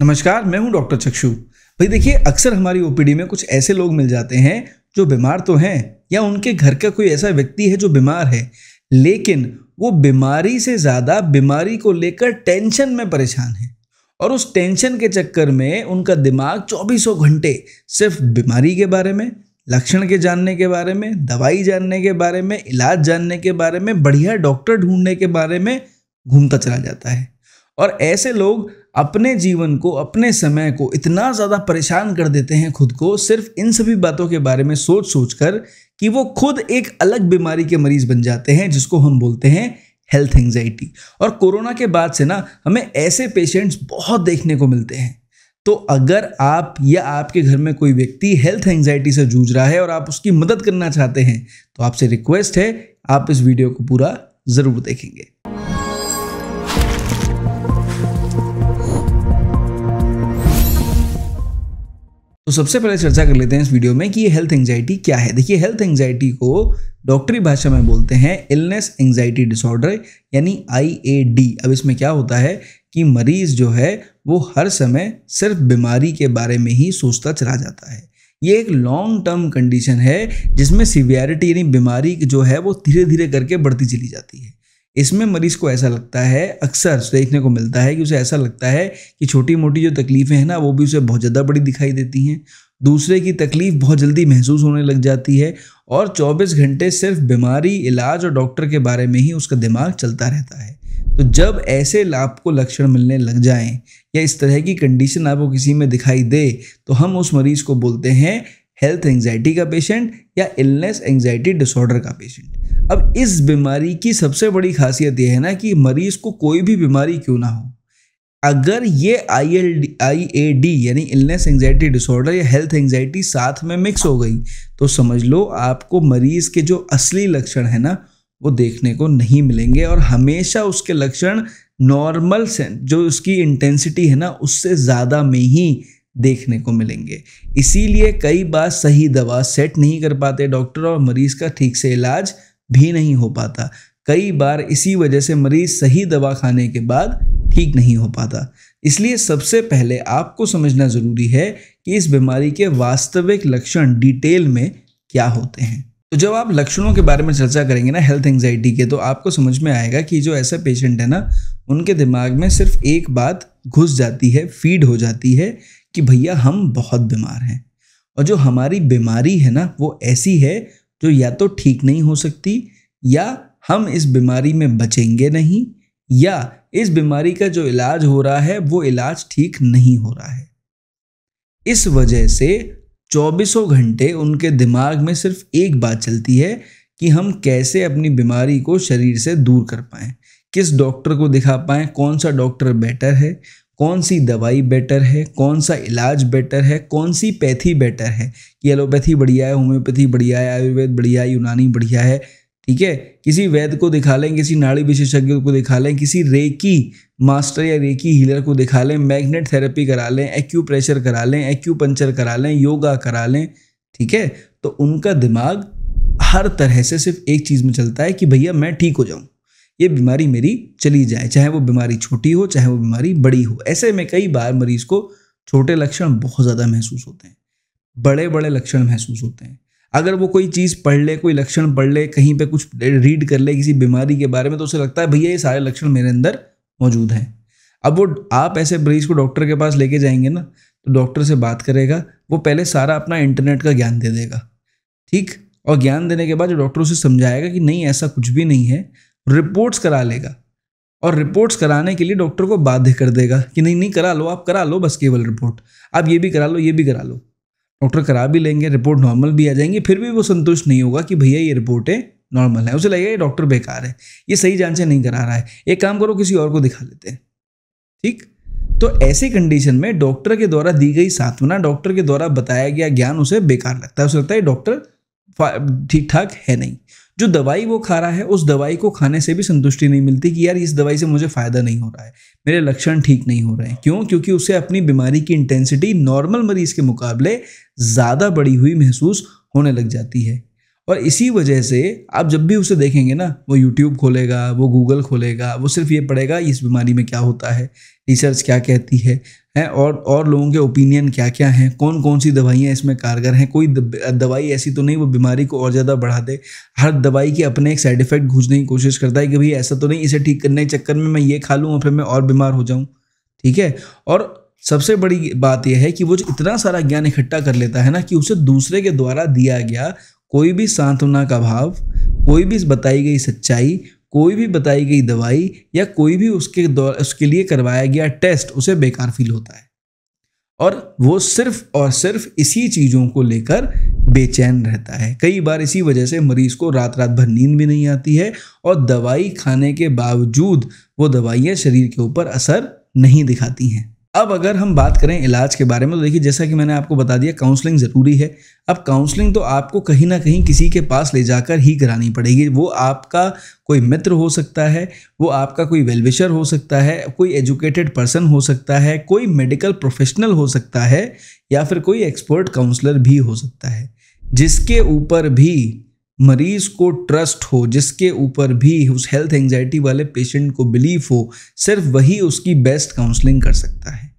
नमस्कार, मैं हूँ डॉक्टर चक्षु। भाई देखिए, अक्सर हमारी ओपीडी में कुछ ऐसे लोग मिल जाते हैं जो बीमार तो हैं, या उनके घर का कोई ऐसा व्यक्ति है जो बीमार है, लेकिन वो बीमारी से ज़्यादा बीमारी को लेकर टेंशन में परेशान है। और उस टेंशन के चक्कर में उनका दिमाग चौबीसों घंटे सिर्फ़ बीमारी के बारे में, लक्षण के जानने के बारे में, दवाई जानने के बारे में, इलाज जानने के बारे में, बढ़िया डॉक्टर ढूँढने के बारे में घूमता चला जाता है। और ऐसे लोग अपने जीवन को, अपने समय को इतना ज़्यादा परेशान कर देते हैं खुद को, सिर्फ़ इन सभी बातों के बारे में सोच सोच कर कि वो खुद एक अलग बीमारी के मरीज़ बन जाते हैं, जिसको हम बोलते हैं हेल्थ एंजाइटी और कोरोना के बाद से ना, हमें ऐसे पेशेंट्स बहुत देखने को मिलते हैं। तो अगर आप या आपके घर में कोई व्यक्ति हेल्थ एंजाइटी से जूझ रहा है और आप उसकी मदद करना चाहते हैं तो आपसे रिक्वेस्ट है, आप इस वीडियो को पूरा ज़रूर देखेंगे। तो सबसे पहले चर्चा कर लेते हैं इस वीडियो में कि ये हेल्थ एंजाइटी क्या है। देखिए हेल्थ एंजाइटी को डॉक्टरी भाषा में बोलते हैं इलनेस एंजाइटी डिसऑर्डर यानी आईएडी अब इसमें क्या होता है कि मरीज़ जो है, वो हर समय सिर्फ़ बीमारी के बारे में ही सोचता चला जाता है। ये एक लॉन्ग टर्म कंडीशन है, जिसमें सिवियरिटी यानी बीमारी जो है, वो धीरे धीरे करके बढ़ती चली जाती है। इसमें मरीज़ को ऐसा लगता है, अक्सर देखने को मिलता है कि उसे ऐसा लगता है कि छोटी मोटी जो तकलीफ़ें हैं ना, वो भी उसे बहुत ज़्यादा बड़ी दिखाई देती हैं। दूसरे की तकलीफ़ बहुत जल्दी महसूस होने लग जाती है और 24 घंटे सिर्फ़ बीमारी, इलाज और डॉक्टर के बारे में ही उसका दिमाग चलता रहता है। तो जब ऐसे लाभ को लक्षण मिलने लग जाएँ या इस तरह की कंडीशन आपको किसी में दिखाई दे तो हम उस मरीज़ को बोलते हैं, हेल्थ एंजाइटी का पेशेंट या इलनेस एंजाइटी डिसऑर्डर का पेशेंट। अब इस बीमारी की सबसे बड़ी खासियत यह है ना कि मरीज़ को कोई भी बीमारी क्यों ना हो। अगर ये I L D I A D यानी इलनेस एंगजाइटी डिसऑर्डर या हेल्थ एंगजाइटी साथ में मिक्स हो गई तो समझ लो आपको मरीज़ के जो असली लक्षण है ना, वो देखने को नहीं मिलेंगे और हमेशा उसके लक्षण नॉर्मल से, जो उसकी इंटेंसिटी है ना, उससे ज़्यादा में ही देखने को मिलेंगे। इसीलिए कई बार सही दवा सेट नहीं कर पाते डॉक्टर और मरीज़ का ठीक से इलाज भी नहीं हो पाता। कई बार इसी वजह से मरीज़ सही दवा खाने के बाद ठीक नहीं हो पाता। इसलिए सबसे पहले आपको समझना ज़रूरी है कि इस बीमारी के वास्तविक लक्षण डिटेल में क्या होते हैं। तो जब आप लक्षणों के बारे में चर्चा करेंगे ना हेल्थ एंजाइटी के तो आपको समझ में आएगा कि जो ऐसा पेशेंट है ना, उनके दिमाग में सिर्फ़ एक बात घुस जाती है फ़ीड हो जाती है कि भैया हम बहुत बीमार हैं। और जो हमारी बीमारी है ना, वो ऐसी है जो या तो ठीक नहीं हो सकती, या हम इस बीमारी में बचेंगे नहीं, या इस बीमारी का जो इलाज हो रहा है, वो इलाज ठीक नहीं हो रहा है। इस वजह से चौबीसों घंटे उनके दिमाग में सिर्फ़ एक बात चलती है कि हम कैसे अपनी बीमारी को शरीर से दूर कर पाएँ, किस डॉक्टर को दिखा पाएँ, कौन सा डॉक्टर बेटर है कौन सी दवाई बेटर है? कौन सा इलाज बेटर है? कौन सी पैथी बेटर है? कि एलोपैथी बढ़िया है होम्योपैथी बढ़िया है, आयुर्वेद बढ़िया है, यूनानी बढ़िया है, ठीक है? किसी वैद्य को दिखा लें, किसी नाड़ी विशेषज्ञ को दिखा लें, किसी रेकी मास्टर या रेकी हीलर को दिखा लें मैग्नेट थेरेपी करा लें एक्यू प्रेशर करा लें एक्यू पंचर करा लें योगा करा लें, ठीक है? तो उनका दिमाग हर तरह से सिर्फ़ एक चीज़ में चलता है कि भैया मैं ठीक हो जाऊँ। ये बीमारी मेरी चली जाए, चाहे वो बीमारी छोटी हो, चाहे वो बीमारी बड़ी हो। ऐसे में कई बार मरीज़ को छोटे लक्षण बहुत ज़्यादा महसूस होते हैं। बड़े बड़े लक्षण महसूस होते हैं। अगर वो कोई चीज़ पढ़ ले, कोई लक्षण पढ़ ले, कहीं पे कुछ रीड कर ले किसी बीमारी के बारे में तो उसे लगता है, भैया, ये सारे लक्षण मेरे अंदर मौजूद हैं। अब वो, आप ऐसे मरीज़ को डॉक्टर के पास लेके जाएँगे ना तो डॉक्टर से बात करेगा, वो पहले सारा अपना इंटरनेट का ज्ञान दे देगा। ठीक? और ज्ञान देने के बाद जो डॉक्टर उसे समझाएगा कि नहीं, ऐसा कुछ भी नहीं है रिपोर्ट्स करा लेगा। और रिपोर्ट्स कराने के लिए डॉक्टर को बाध्य कर देगा कि नहीं नहीं करा लो, आप करा लो बस केवल रिपोर्ट। आप ये भी करा लो, ये भी करा लो। डॉक्टर करा भी लेंगे, रिपोर्ट नॉर्मल भी आ जाएँगी, फिर भी वो संतुष्ट नहीं होगा कि भैया ये रिपोर्टें नॉर्मल है। उसे लगेगा ये डॉक्टर बेकार है, ये सही जान से नहीं करा रहा है। एक काम करो, किसी और को दिखा लेते हैं। ठीक? तो ऐसी कंडीशन में डॉक्टर के द्वारा दी गई सांत्वना डॉक्टर के द्वारा बताया गया ज्ञान उसे बेकार लगता है। उसे लगता है डॉक्टर ठीक ठाक है नहीं। जो दवाई वो खा रहा है, उस दवाई को खाने से भी संतुष्टि नहीं मिलती कि यार इस दवाई से मुझे फ़ायदा नहीं हो रहा है, मेरे लक्षण ठीक नहीं हो रहे हैं। क्यों? क्योंकि उसे अपनी बीमारी की इंटेंसिटी नॉर्मल मरीज़ के मुकाबले ज़्यादा बड़ी हुई महसूस होने लग जाती है। और इसी वजह से आप जब भी उसे देखेंगे ना, वो यूट्यूब खोलेगा, वो गूगल खोलेगा, वो सिर्फ़ ये पढ़ेगा, इस बीमारी में क्या होता है रिसर्च क्या कहती है हैं और और लोगों के ओपिनियन क्या क्या हैं? कौन कौन सी दवाइयाँ इसमें कारगर हैं? कोई दवाई ऐसी तो नहीं, वो बीमारी को और ज़्यादा बढ़ा दे। हर दवाई के अपने एक साइड इफ़ेक्ट घूसने की कोशिश करता है कि भाई ऐसा तो नहीं, इसे ठीक करने के चक्कर में मैं ये खा लूँ और फिर मैं और बीमार हो जाऊँ। ठीक है? और सबसे बड़ी बात यह है कि वो जो इतना सारा ज्ञान इकट्ठा कर लेता है ना कि उसे दूसरे के द्वारा दिया गया कोई भी सांत्वना का भाव, कोई भी बताई गई सच्चाई कोई भी बताई गई दवाई या कोई भी उसके उसके लिए करवाया गया टेस्ट, उसे बेकार फील होता है। और वो सिर्फ़ और सिर्फ़ इसी चीज़ों को लेकर बेचैन रहता है। कई बार इसी वजह से मरीज़ को रात रात भर नींद भी नहीं आती है और दवाई खाने के बावजूद वो दवाइयाँ शरीर के ऊपर असर नहीं दिखाती हैं। अब अगर हम बात करें इलाज के बारे में तो देखिए, जैसा कि मैंने आपको बता दिया काउंसलिंग ज़रूरी है। अब काउंसलिंग तो आपको कहीं ना कहीं किसी के पास ले जाकर ही करानी पड़ेगी। वो आपका कोई मित्र हो सकता है, वो आपका कोई वेलविशर हो सकता है, कोई एजुकेटेड पर्सन हो सकता है, कोई मेडिकल प्रोफेशनल हो सकता है, या फिर कोई एक्सपर्ट काउंसलर भी हो सकता है, जिसके ऊपर भी मरीज़ को ट्रस्ट हो, जिसके ऊपर भी उस हेल्थ एंजाइटी वाले पेशेंट को बिलीव हो, सिर्फ़ वही उसकी बेस्ट काउंसलिंग कर सकता है।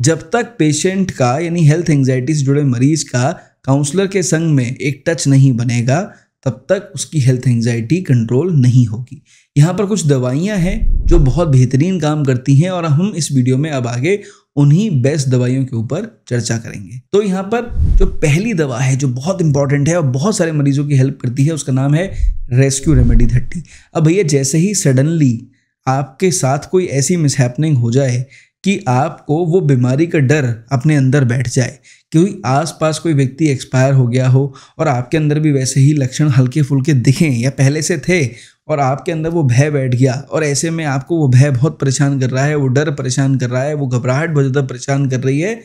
जब तक पेशेंट का, यानी हेल्थ एंजाइटी से जुड़े मरीज़ का काउंसलर के संग में एक टच नहीं बनेगा, तब तक उसकी हेल्थ एंजाइटी कंट्रोल नहीं होगी। यहाँ पर कुछ दवाइयाँ हैं, जो बहुत बेहतरीन काम करती हैं, और हम इस वीडियो में अब आगे उन्हीं बेस्ट दवाइयों के ऊपर चर्चा करेंगे। तो यहाँ पर जो पहली दवा है, जो बहुत इंपॉर्टेंट है और बहुत सारे मरीजों की हेल्प करती है, उसका नाम है रेस्क्यू रेमेडी थर्टी। अब भैया, जैसे ही सडनली आपके साथ कोई ऐसी मिसहैपनिंग हो जाए कि आपको वो बीमारी का डर अपने अंदर बैठ जाए क्योंकि आसपास कोई व्यक्ति एक्सपायर हो गया हो और आपके अंदर भी वैसे ही लक्षण हल्के फुल्के दिखें या पहले से थे और आपके अंदर वो भय बैठ गया। और ऐसे में आपको वो भय बहुत परेशान कर रहा है, वो डर परेशान कर रहा है, वो घबराहट बहुत ज़्यादा परेशान कर रही है।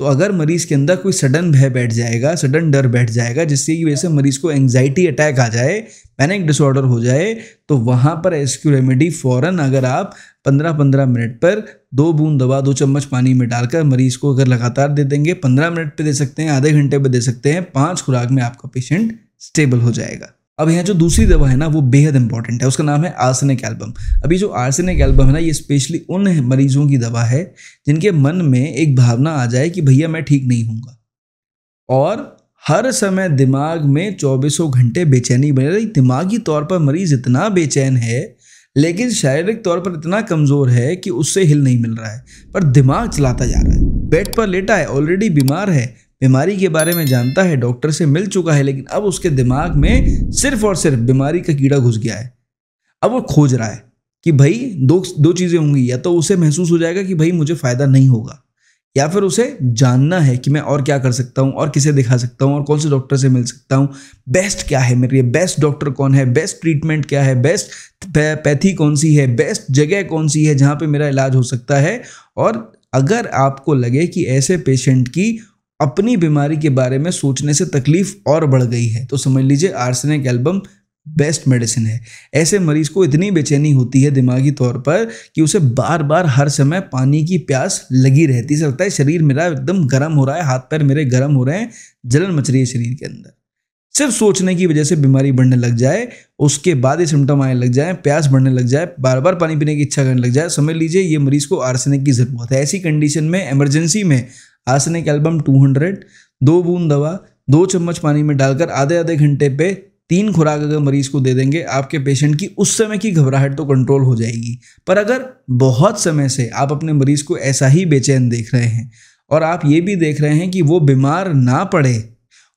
तो अगर मरीज़ के अंदर कोई सडन भय बैठ जाएगा, सडन डर बैठ जाएगा, जिससे कि वजह से मरीज़ को एंग्जाइटी अटैक आ जाए पैनिक डिसऑर्डर हो जाए तो वहाँ पर एसक्यू रेमेडी फ़ौरन अगर आप 15-15 मिनट पर दो बूंद दवा, दो चम्मच पानी में डालकर मरीज़ को अगर लगातार दे देंगे 15 मिनट पर दे सकते हैं, आधे घंटे पर दे सकते हैं, पाँच खुराक में आपका पेशेंट स्टेबल हो जाएगा। अब यहाँ जो दूसरी दवा है ना, वो बेहद इंपॉर्टेंट है। उसका नाम है आर्सेनिक एल्बम। अभी जो आर्सेनिक एल्बम है ना, ये स्पेशली उन मरीजों की दवा है, जिनके मन में एक भावना आ जाए कि भैया मैं ठीक नहीं हूँगा। और हर समय दिमाग में चौबीसों घंटे बेचैनी बने रही। दिमागी तौर पर मरीज़ इतना बेचैन है, लेकिन शारीरिक तौर पर इतना कमज़ोर है कि उससे हिल नहीं मिल रहा है। पर दिमाग चलाता जा रहा है। बेड पर लेटा है ऑलरेडी बीमार है बीमारी के बारे में जानता है, डॉक्टर से मिल चुका है, लेकिन अब उसके दिमाग में सिर्फ़ और सिर्फ़ बीमारी का कीड़ा घुस गया है। अब वो खोज रहा है कि भाई दो दो चीज़ें होंगी, या तो उसे महसूस हो जाएगा कि भाई मुझे फ़ायदा नहीं होगा, या फिर उसे जानना है कि मैं और क्या कर सकता हूँ, और किसे दिखा सकता हूँ, और कौन से डॉक्टर से मिल सकता हूँ। बेस्ट क्या है मेरे लिए? बेस्ट डॉक्टर कौन है? बेस्ट ट्रीटमेंट क्या है? बेस्ट पैथी कौन सी है? बेस्ट जगह कौन सी है जहाँ पे मेरा इलाज हो सकता है? और अगर आपको लगे कि ऐसे पेशेंट की अपनी बीमारी के बारे में सोचने से तकलीफ़ और बढ़ गई है। तो समझ लीजिए, आर्सेनिक एल्बम बेस्ट मेडिसिन है। ऐसे मरीज़ को इतनी बेचैनी होती है दिमागी तौर पर कि उसे बार बार हर समय पानी की प्यास लगी रहती है। लगता है शरीर मेरा एकदम गर्म हो रहा है, हाथ पैर मेरे गर्म हो रहे हैं, जलन मच रही है शरीर के अंदर। सिर्फ़ सोचने की वजह से बीमारी बढ़ने लग जाए, उसके बाद ही सिम्टम आने लग जाए, प्यास बढ़ने लग जाए बार बार पानी पीने की इच्छा करने लग जाए, समझ लीजिए ये मरीज़ को आर्सेनिक की ज़रूरत है। ऐसी कंडीशन में इमरजेंसी में आर्सेनिक एल्बम 200 दो बूंद दवा, दो चम्मच पानी में डालकर आधे आधे घंटे पे तीन खुराक अगर मरीज़ को दे देंगे, आपके पेशेंट की उस समय की घबराहट तो कंट्रोल हो जाएगी। पर अगर बहुत समय से आप अपने मरीज़ को ऐसा ही बेचैन देख रहे हैं और आप ये भी देख रहे हैं कि वो बीमार ना पड़े,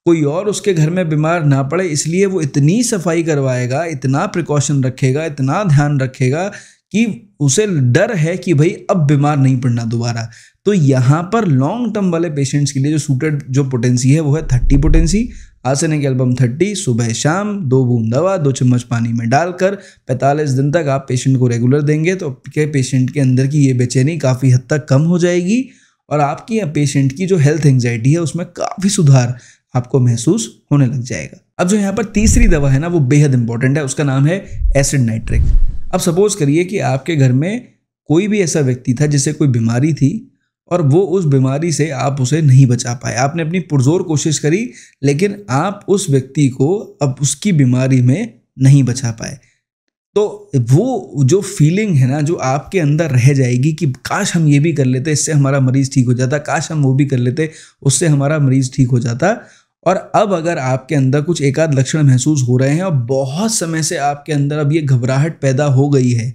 कोई और उसके घर में बीमार ना पड़े, इसलिए वो इतनी सफ़ाई करवाएगा, इतना प्रिकॉशन रखेगा, इतना ध्यान रखेगा कि उसे डर है कि भाई अब बीमार नहीं पड़ना दोबारा। तो यहाँ पर लॉन्ग टर्म वाले पेशेंट्स के लिए जो सूटेड जो पोटेंसी है, वो है thirty potency arsenic album thirty सुबह शाम, दो बूंद दवा, दो चम्मच पानी में डालकर 45 दिन तक आप पेशेंट को रेगुलर देंगे तो आपके पेशेंट के अंदर की ये बेचैनी काफ़ी हद तक कम हो जाएगी और आपकी या पेशेंट की जो हेल्थ एंगजाइटी है, उसमें काफ़ी सुधार आपको महसूस होने लग जाएगा। अब जो यहाँ पर तीसरी दवा है ना, वो बेहद इंपॉर्टेंट है, उसका नाम है एसिड नाइट्रिक अब सपोज़ करिए कि आपके घर में कोई भी ऐसा व्यक्ति था जिसे कोई बीमारी थी और वो उस बीमारी से आप उसे नहीं बचा पाए। आपने अपनी पुरजोर कोशिश करी, लेकिन आप उस व्यक्ति को अब उसकी बीमारी में नहीं बचा पाए। तो वो जो फीलिंग है ना, जो आपके अंदर रह जाएगी कि काश हम ये भी कर लेते, इससे हमारा मरीज़ ठीक हो जाता, काश हम वो भी कर लेते, उससे हमारा मरीज़ ठीक हो जाता। और अब अगर आपके अंदर कुछ एकाध लक्षण महसूस हो रहे हैं और बहुत समय से आपके अंदर अब ये घबराहट पैदा हो गई है,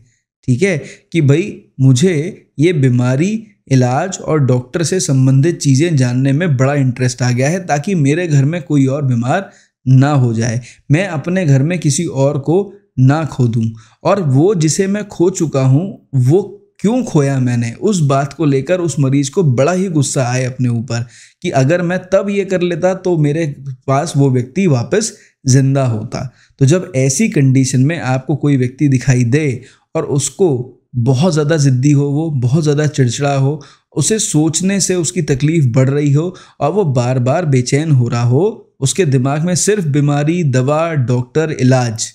ठीक है? कि भाई, मुझे ये बीमारी इलाज और डॉक्टर से संबंधित चीज़ें जानने में बड़ा इंटरेस्ट आ गया है ताकि मेरे घर में कोई और बीमार ना हो जाए। मैं अपने घर में किसी और को ना खो दूँ और वो जिसे मैं खो चुका हूँ, वो क्यों खोया मैंने? उस बात को लेकर उस मरीज़ को बड़ा ही गुस्सा आए अपने ऊपर कि अगर मैं तब ये कर लेता तो मेरे पास वो व्यक्ति वापस ज़िंदा होता। तो जब ऐसी कंडीशन में आपको कोई व्यक्ति दिखाई दे और उसको बहुत ज़्यादा ज़िद्दी हो वो, बहुत ज़्यादा चिड़चिड़ा हो, उसे सोचने से उसकी तकलीफ़ बढ़ रही हो और वो बार बार बेचैन हो रहा हो, उसके दिमाग में सिर्फ़ बीमारी, दवा, डॉक्टर, इलाज।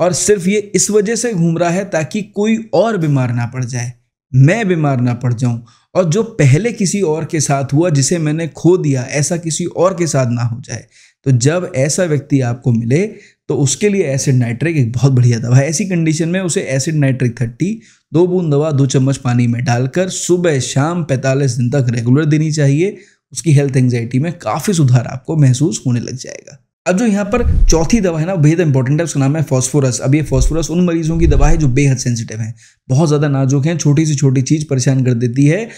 और सिर्फ़ ये इस वजह से घूम रहा है ताकि कोई और बीमार ना पड़ जाए। मैं बीमार ना पड़ जाऊँ और जो पहले किसी और के साथ हुआ, जिसे मैंने खो दिया, ऐसा किसी और के साथ ना हो जाए। तो जब ऐसा व्यक्ति आपको मिले तो उसके लिए एसिड नाइट्रिक एक बहुत बढ़िया दवा है। ऐसी कंडीशन में उसे एसिड नाइट्रिक थर्टी, दो बूंद दवा, दो चम्मच पानी में डालकर सुबह शाम 45 दिन तक रेगुलर देनी चाहिए। उसकी हेल्थ एंजाइटी में काफ़ी सुधार आपको महसूस होने लग जाएगा। अब जो यहाँ पर चौथी दवा है ना, बेहद इंपॉर्टेंट है, उसका नाम है फॉस्फोरस अब ये फॉस्फोरस उन मरीजों की दवा है जो बेहद सेंसिटिव है। बहुत ज़्यादा नाजुक है, छोटी सी छोटी चीज़ परेशान कर देती है।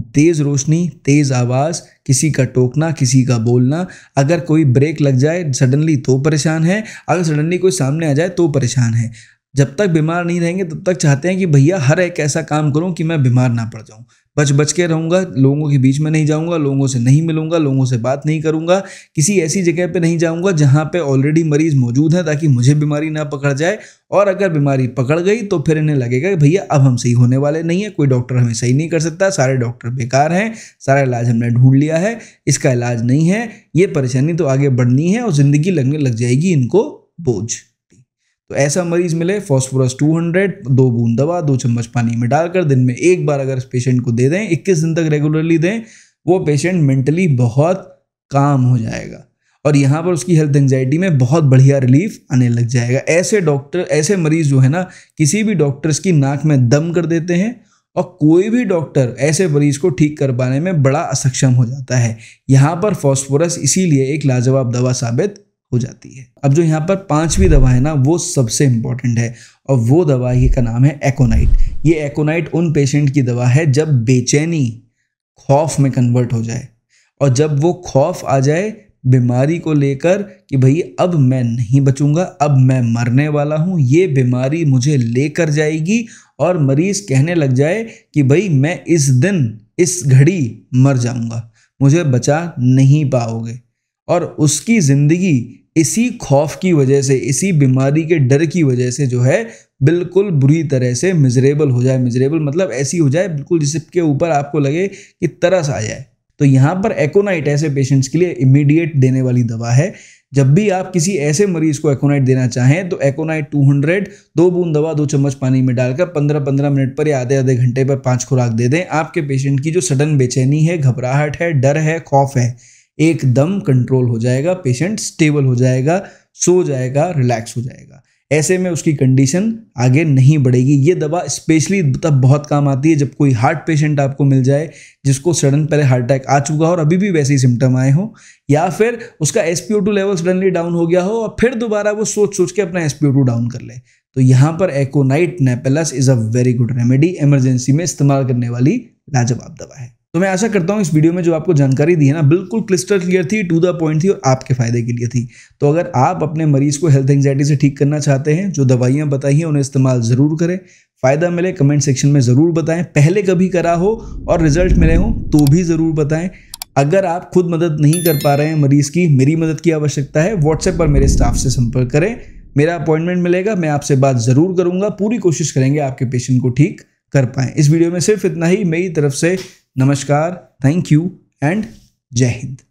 तेज़ रोशनी, तेज़ आवाज़, किसी का टोकना, किसी का बोलना। अगर कोई ब्रेक लग जाए सडनली तो परेशान है। अगर सडनली कोई सामने आ जाए तो परेशान है। जब तक बीमार नहीं रहेंगे, तब तक चाहते हैं कि भैया हर एक ऐसा काम करूँ कि मैं बीमार ना पड़ जाऊँ। बच बच के रहूँगा, लोगों के बीच में नहीं जाऊँगा, लोगों से नहीं मिलूँगा, लोगों से बात नहीं करूँगा, किसी ऐसी जगह पे नहीं जाऊँगा जहाँ पे ऑलरेडी मरीज़ मौजूद हैं ताकि मुझे बीमारी ना पकड़ जाए और अगर बीमारी पकड़ गई तो फिर इन्हें लगेगा कि भैया अब हम सही होने वाले नहीं है, कोई डॉक्टर हमें सही नहीं कर सकता, सारे डॉक्टर बेकार हैं, सारा इलाज हमने ढूंढ लिया है, इसका इलाज नहीं है, ये परेशानी तो आगे बढ़नी है और ज़िंदगी लगने लग जाएगी इनको बोझ। तो ऐसा मरीज़ मिले फॉस्फोरस 200 दो बूंद दवा, दो चम्मच पानी में डालकर दिन में एक बार अगर इस पेशेंट को दे दें 21 दिन तक रेगुलरली दें, वो पेशेंट मेंटली बहुत काम हो जाएगा। और यहाँ पर उसकी हेल्थ एंजाइटी में बहुत बढ़िया रिलीफ आने लग जाएगा। ऐसे डॉक्टर ऐसे मरीज़ जो है ना, किसी भी डॉक्टर्स की नाक में दम कर देते हैं और कोई भी डॉक्टर ऐसे मरीज़ को ठीक कर पाने में बड़ा असक्षम हो जाता है। यहाँ पर फॉस्फोरस इसीलिए एक लाजवाब दवा साबित हो जाती है। अब जो यहाँ पर पांचवी दवा है ना, वो सबसे इंपॉर्टेंट है और वो दवा ये का नाम है एकोनाइट ये एकोनाइट उन पेशेंट की दवा है जब बेचैनी, खौफ में कन्वर्ट हो जाए और जब वो खौफ आ जाए, बीमारी को लेकर कि भाई अब मैं नहीं बचूँगा, अब मैं मरने वाला हूँ, ये बीमारी मुझे लेकर जाएगी और मरीज़ कहने लग जाए कि भाई मैं इस दिन, इस घड़ी मर जाऊँगा, मुझे बचा नहीं पाओगे। और उसकी ज़िंदगी इसी खौफ की वजह से, इसी बीमारी के डर की वजह से जो है, बिल्कुल बुरी तरह से मिजरेबल हो जाए। मिजरेबल मतलब ऐसी हो जाए, बिल्कुल जिसके ऊपर आपको लगे कि तरस आ जाए। तो यहाँ पर एकोनाइट ऐसे पेशेंट्स के लिए इमीडिएट देने वाली दवा है। जब भी आप किसी ऐसे मरीज़ को एकोनाइट देना चाहें तो एकोनाइट 200 दो बूंद दवा, दो चम्मच पानी में डालकर 15-15 मिनट पर या आधे आधे घंटे पर पाँच खुराक दे दें। आपके पेशेंट की जो सडन बेचैनी है, घबराहट है, डर है, खौफ है एकदम कंट्रोल हो जाएगा पेशेंट स्टेबल हो जाएगा, सो जाएगा रिलैक्स हो जाएगा। ऐसे में उसकी कंडीशन आगे नहीं बढ़ेगी। ये दवा स्पेशली तब बहुत काम आती है जब कोई हार्ट पेशेंट आपको मिल जाए, जिसको सडन पहले हार्ट अटैक आ चुका हो और अभी भी वैसे ही सिम्टम आए हो, या फिर उसका S P O two level suddenly down हो गया हो और फिर दोबारा वो सोच सोच के अपना S P O two down कर ले। तो यहाँ पर aconite napellus is a very good remedy emergency में इस्तेमाल करने वाली लाजवाब दवा है। तो मैं आशा करता हूँ इस वीडियो में जो आपको जानकारी दी है ना, बिल्कुल क्लिस्टर क्लियर थी टू द पॉइंट थी और आपके फ़ायदे के लिए थी। तो अगर आप अपने मरीज़ को हेल्थ एंगजाइटी से ठीक करना चाहते हैं, जो दवाइयाँ बताई हैं, उन्हें इस्तेमाल ज़रूर करें। फ़ायदा मिले कमेंट सेक्शन में ज़रूर बताएँ। पहले कभी करा हो और रिज़ल्ट मिले हों तो भी ज़रूर बताएँ। अगर आप खुद मदद नहीं कर पा रहे हैं मरीज़ की, मेरी मदद की आवश्यकता है व्हाट्सएप पर मेरे स्टाफ से संपर्क करें। मेरा अपॉइंटमेंट मिलेगा, मैं आपसे बात ज़रूर करूँगा, पूरी कोशिश करेंगे आपके पेशेंट को ठीक कर पाएँ। इस वीडियो में सिर्फ़ इतना ही, मेरी तरफ़ से नमस्कार थैंक यू एंड जय हिंद।